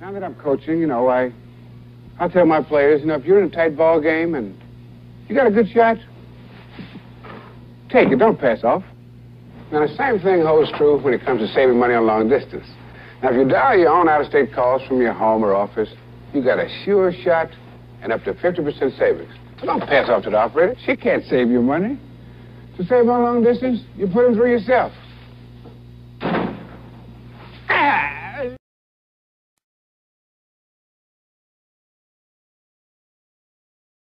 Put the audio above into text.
Now that I'm coaching, you know, I, I tell my players, you know, if you're in a tight ball game and you got a good shot, take it. Don't pass off. Now, the same thing holds true when it comes to saving money on long distance. Now, if you dial your own out-of-state calls from your home or office, you got a sure shot and up to 50% savings. So don't pass off to the operator. She can't save you money. To save on long distance, you put them through yourself.